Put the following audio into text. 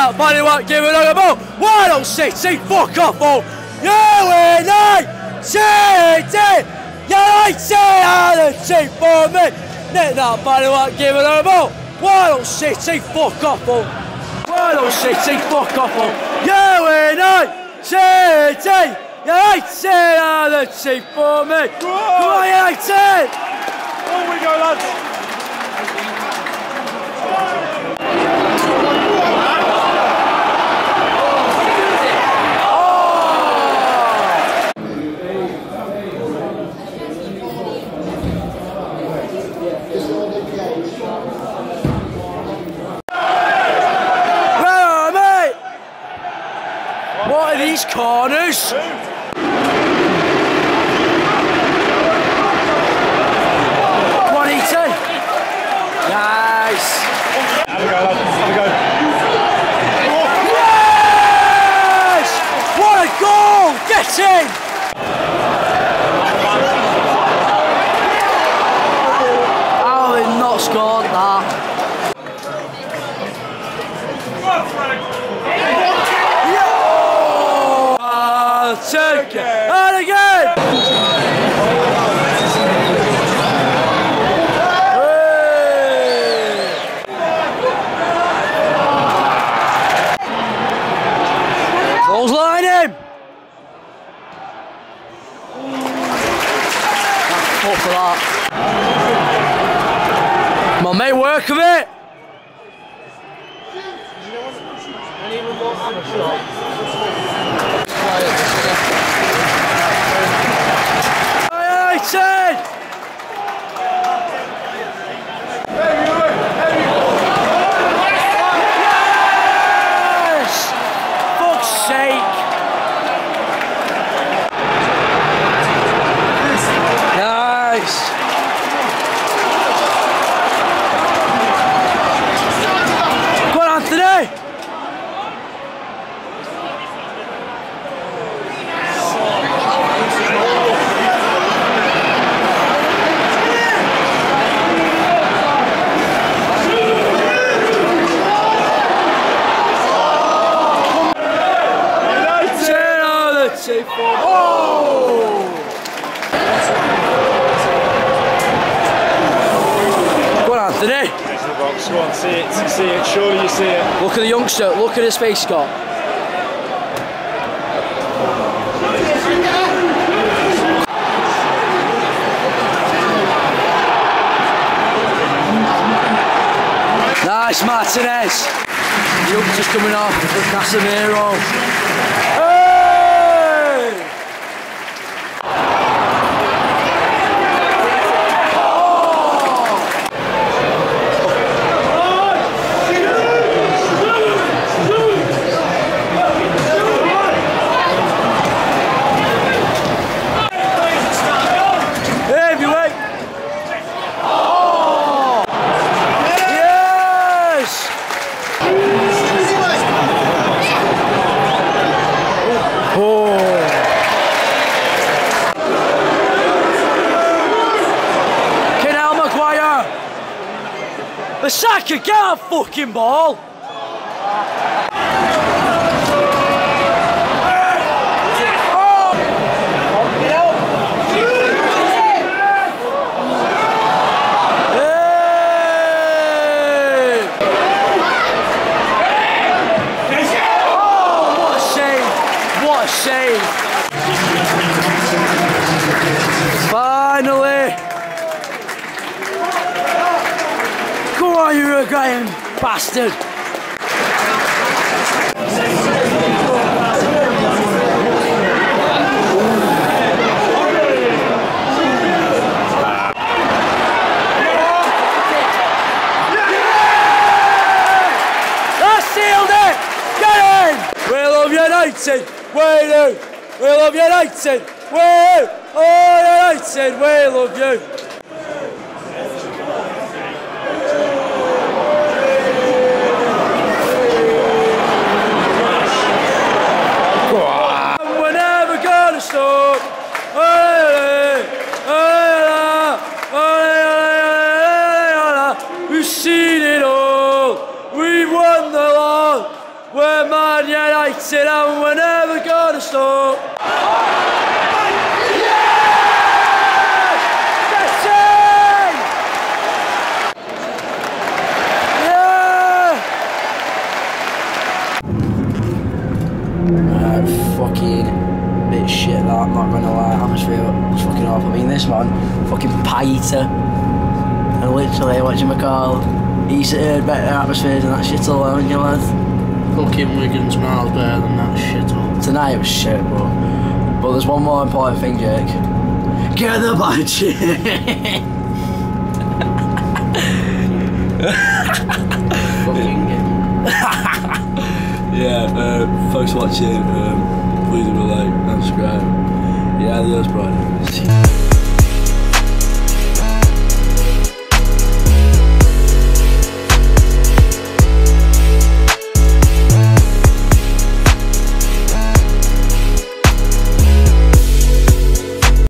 now, Paddy White giving on the ball. On City, fuck off all. Night, City. United are the team for me. Nick that White giving on the ball. On City, fuck off all. On City, fuck off all. Night, City. United are the team for me. Come on, United. On we go, lads. Where are mate? What are these corners? Twenty-two. Nice. Have a go. Have a go. Yes! What a goal! Get in! How have not scored that? I'll it. And again! Hey! Close line for that. On, mate, work of it! United! Yes! Fuck's sake! Nice! Go on, Anthony! Ten out of the two for Oh! Go on, Anthony. Into the box. Go on, see it. See it. Surely you see it. Look at the youngster. Look at his face, Scott. Nice, Martinez. Youngster's coming off for Casemiro. Hey! Heavyweight. Oh! Yes! Oh! Kenal Maguire! The Saka, get a fucking ball! Hey! Oh, what a save! What a save! Finally! Go on, you bastard! United! We do! We love United! We! Oh, United! We love you! Hey, hey, We've seen it all! We've won the Said I'm we're never stop. It! Yeah! Uh, fucking bit shit that, not gonna lie. Atmosphere was fucking awful. I mean, this one, fucking Paita. And literally, what you call, he's heard better atmospheres than that shit all haven't you, lad? Fucking Wigan's miles better than that shit all. Tonight it was shit, but, but there's one more important thing, Jake. Get the budget! Fucking Yeah, uh, thanks for watching. Um, please a like and subscribe. Yeah, adios, bro.